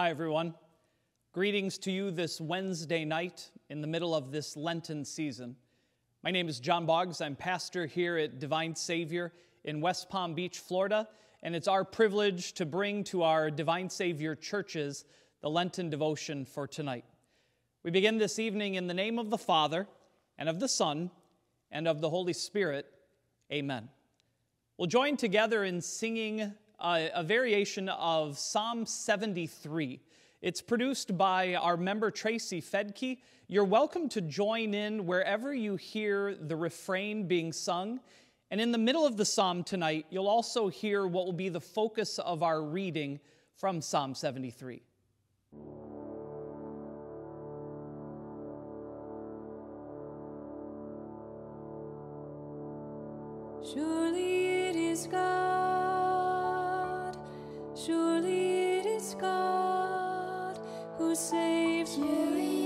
Hi, everyone. Greetings to you this Wednesday night in the middle of this Lenten season. My name is John Boggs. I'm pastor here at Divine Savior in West Palm Beach, Florida, and it's our privilege to bring to our Divine Savior churches the Lenten devotion for tonight. We begin this evening in the name of the Father, and of the Son, and of the Holy Spirit. Amen. We'll join together in singing a, a variation of Psalm 73. It's produced by our member Tracy Fedtke. You're welcome to join in wherever you hear the refrain being sung. And in the middle of the psalm tonight, you'll also hear what will be the focus of our reading from Psalm 73. Saves me.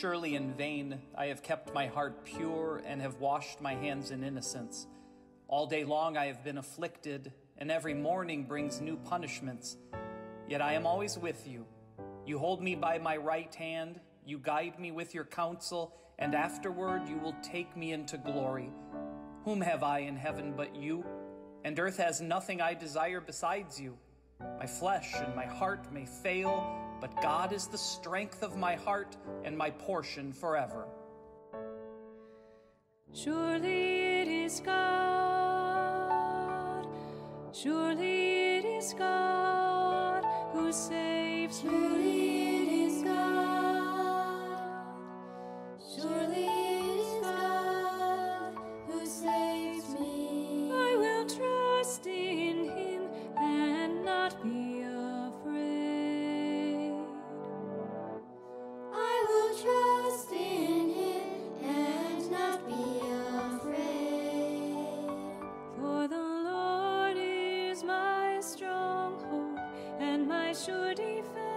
Surely in vain I have kept my heart pure and have washed my hands in innocence. All day long I have been afflicted, and every morning brings new punishments. Yet I am always with you. You hold me by my right hand, you guide me with your counsel, and afterward you will take me into glory. Whom have I in heaven but you? And earth has nothing I desire besides you. My flesh and my heart may fail, but God is the strength of my heart and my portion forever. Surely it is God. Surely it is God who saves me. And my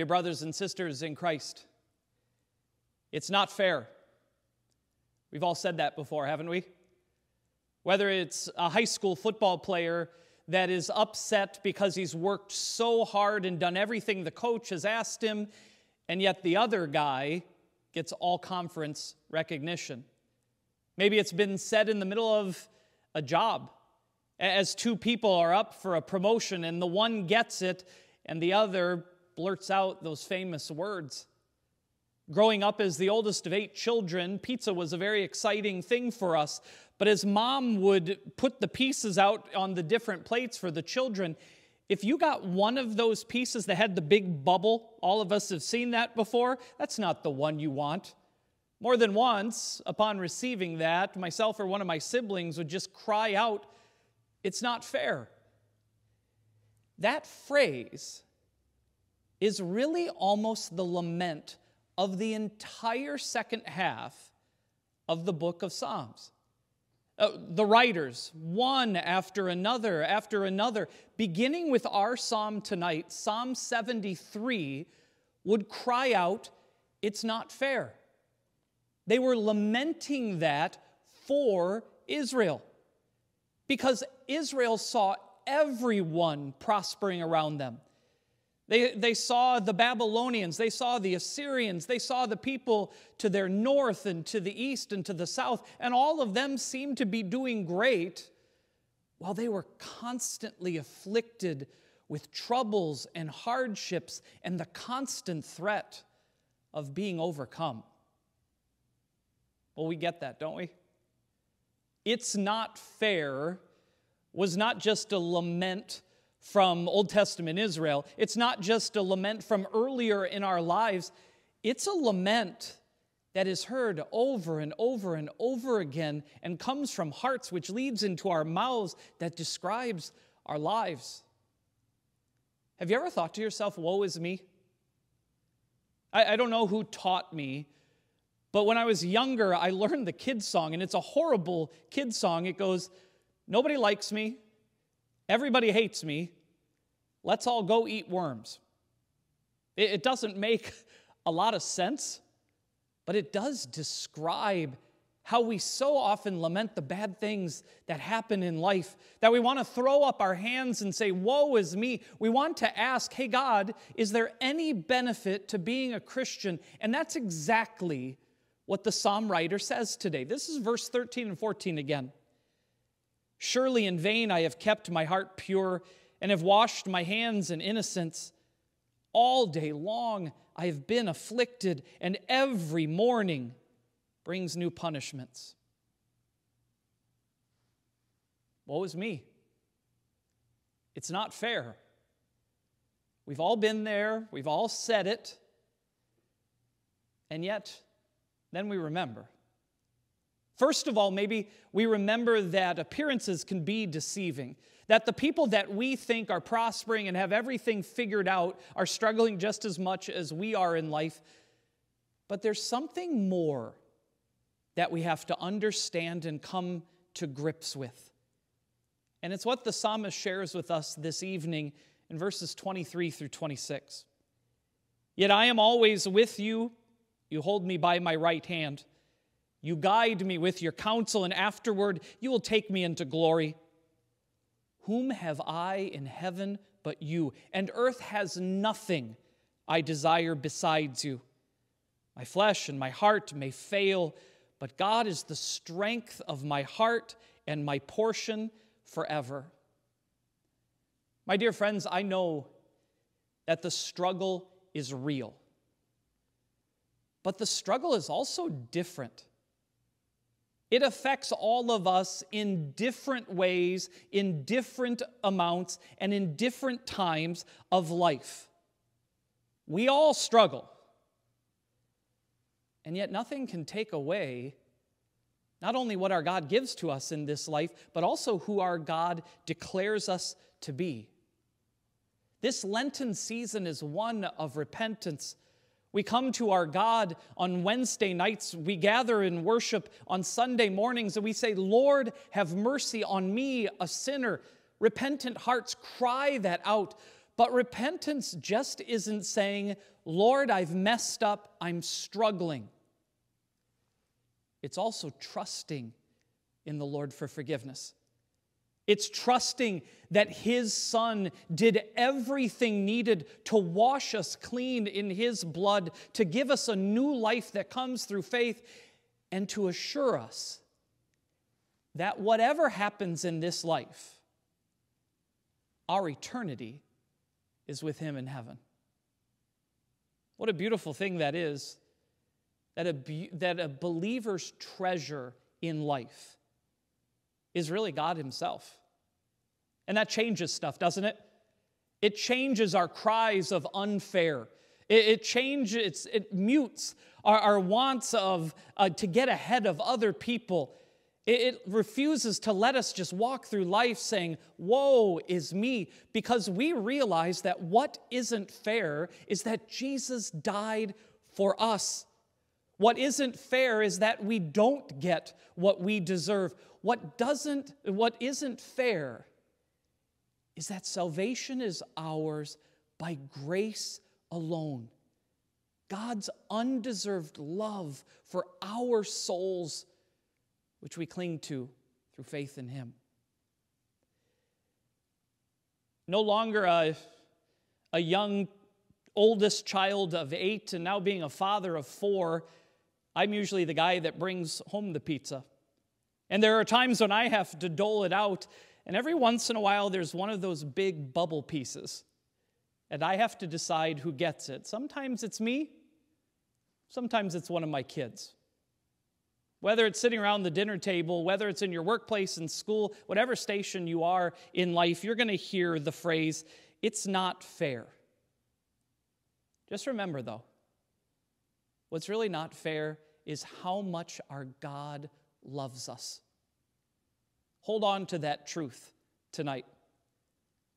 Dear brothers and sisters in Christ, it's not fair. We've all said that before, haven't we? Whether it's a high school football player that is upset because he's worked so hard and done everything the coach has asked him, and yet the other guy gets all conference recognition. Maybe it's been said in the middle of a job, as two people are up for a promotion and the one gets it and the other blurts out those famous words. Growing up as the oldest of eight children, pizza was a very exciting thing for us. But as mom would put the pieces out on the different plates for the children, if you got one of those pieces that had the big bubble, all of us have seen that before, that's not the one you want. More than once, upon receiving that, myself or one of my siblings would just cry out, It's not fair. That phrase is really almost the lament of the entire second half of the book of Psalms. Uh, the writers, one after another after another, beginning with our psalm tonight, Psalm 73, would cry out, It's not fair. They were lamenting that for Israel because Israel saw everyone prospering around them. They, they saw the Babylonians, they saw the Assyrians, they saw the people to their north and to the east and to the south, and all of them seemed to be doing great while they were constantly afflicted with troubles and hardships and the constant threat of being overcome. Well, we get that, don't we? It's not fair was not just a lament from Old Testament Israel. It's not just a lament from earlier in our lives, it's a lament that is heard over and over and over again and comes from hearts, which leads into our mouths that describes our lives. Have you ever thought to yourself, Woe is me? I, I don't know who taught me, but when I was younger, I learned the kids' song, and it's a horrible kids' song. It goes, Nobody likes me. Everybody hates me. Let's all go eat worms. It doesn't make a lot of sense, but it does describe how we so often lament the bad things that happen in life, that we want to throw up our hands and say, Woe is me. We want to ask, Hey, God, is there any benefit to being a Christian? And that's exactly what the psalm writer says today. This is verse 13 and 14 again. Surely in vain I have kept my heart pure and have washed my hands in innocence. All day long I have been afflicted, and every morning brings new punishments. Woe is me. It's not fair. We've all been there, we've all said it, and yet then we remember. First of all, maybe we remember that appearances can be deceiving, that the people that we think are prospering and have everything figured out are struggling just as much as we are in life. But there's something more that we have to understand and come to grips with. And it's what the psalmist shares with us this evening in verses 23 through 26. Yet I am always with you, you hold me by my right hand. You guide me with your counsel, and afterward you will take me into glory. Whom have I in heaven but you? And earth has nothing I desire besides you. My flesh and my heart may fail, but God is the strength of my heart and my portion forever. My dear friends, I know that the struggle is real, but the struggle is also different. It affects all of us in different ways, in different amounts, and in different times of life. We all struggle. And yet, nothing can take away not only what our God gives to us in this life, but also who our God declares us to be. This Lenten season is one of repentance we come to our God on Wednesday nights. We gather in worship on Sunday mornings and we say, Lord, have mercy on me, a sinner. Repentant hearts cry that out. But repentance just isn't saying, Lord, I've messed up, I'm struggling. It's also trusting in the Lord for forgiveness. It's trusting that His Son did everything needed to wash us clean in His blood, to give us a new life that comes through faith, and to assure us that whatever happens in this life, our eternity is with Him in heaven. What a beautiful thing that is that a, that a believer's treasure in life is really God Himself. And that changes stuff, doesn't it? It changes our cries of unfair. It, it changes, it mutes our, our wants of uh, to get ahead of other people. It, it refuses to let us just walk through life saying, Woe is me, because we realize that what isn't fair is that Jesus died for us. What isn't fair is that we don't get what we deserve. What doesn't what isn't fair is that salvation is ours by grace alone. God's undeserved love for our souls, which we cling to through faith in Him. No longer a, a young, oldest child of eight, and now being a father of four, I'm usually the guy that brings home the pizza. And there are times when I have to dole it out, and every once in a while there's one of those big bubble pieces. And I have to decide who gets it. Sometimes it's me, Sometimes it's one of my kids. Whether it's sitting around the dinner table, whether it's in your workplace, in school, whatever station you are in life, you're going to hear the phrase, it's not fair. Just remember, though, what's really not fair is how much our God loves us. Hold on to that truth tonight.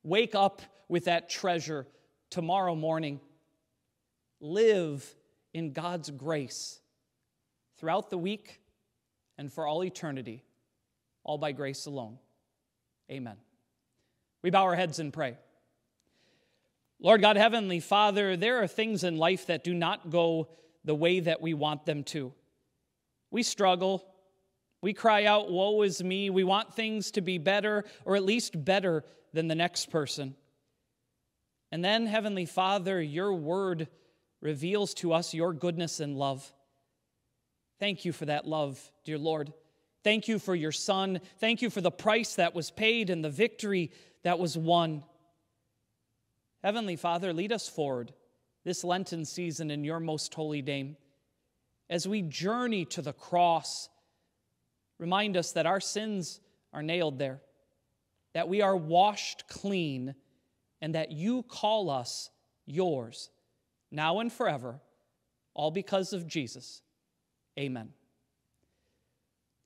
Wake up with that treasure tomorrow morning. Live in God's grace throughout the week and for all eternity, all by grace alone. Amen. We bow our heads and pray. Lord God, Heavenly Father, there are things in life that do not go the way that we want them to. We struggle. We cry out, Woe is me. We want things to be better, or at least better than the next person. And then, Heavenly Father, your word reveals to us your goodness and love. Thank you for that love, dear Lord. Thank you for your Son. Thank you for the price that was paid and the victory that was won. Heavenly Father, lead us forward this Lenten season in your most holy name. As we journey to the cross, remind us that our sins are nailed there, that we are washed clean, and that you call us yours now and forever, all because of Jesus. Amen.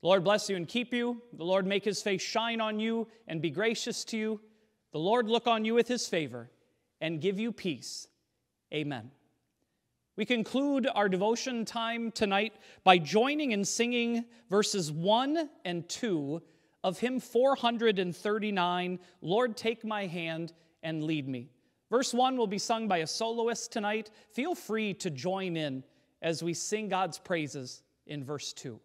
The Lord bless you and keep you. The Lord make his face shine on you and be gracious to you. The Lord look on you with his favor and give you peace. Amen. We conclude our devotion time tonight by joining in singing verses 1 and 2 of hymn 439 Lord, take my hand and lead me. Verse 1 will be sung by a soloist tonight. Feel free to join in as we sing God's praises in verse 2.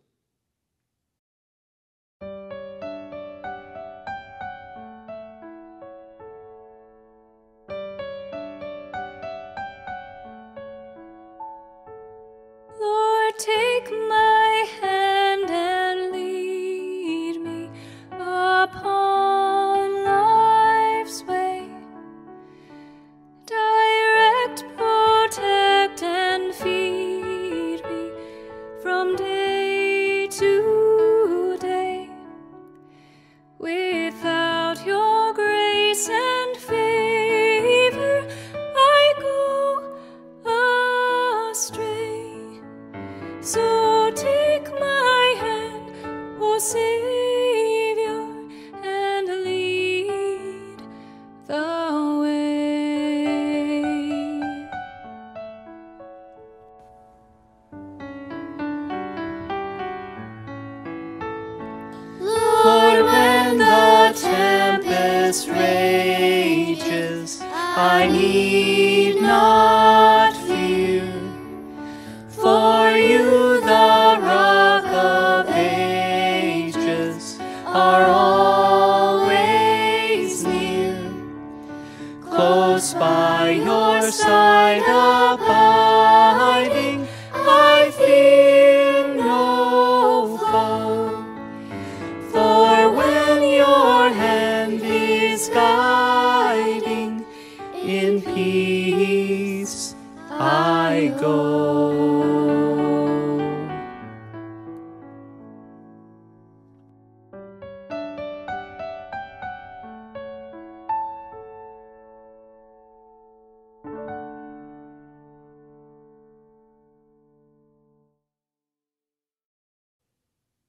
For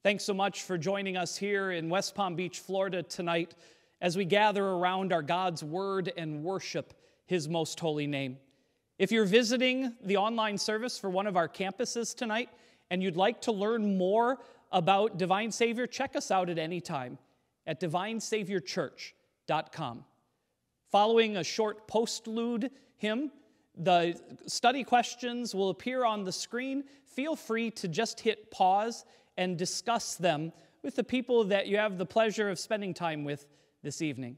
Thanks so much for joining us here in West Palm Beach, Florida tonight as we gather around our God's Word and worship His most holy name. If you're visiting the online service for one of our campuses tonight and you'd like to learn more about Divine Savior, check us out at any time at divinesaviorchurch.com. Following a short postlude hymn, the study questions will appear on the screen. Feel free to just hit pause and discuss them with the people that you have the pleasure of spending time with this evening.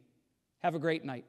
Have a great night.